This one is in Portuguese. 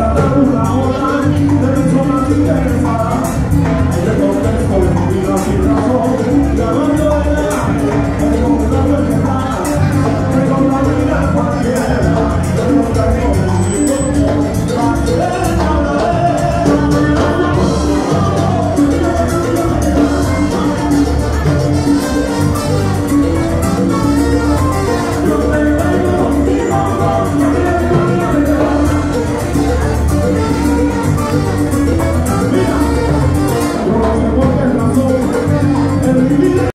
Pra dar um pra Hallelujah.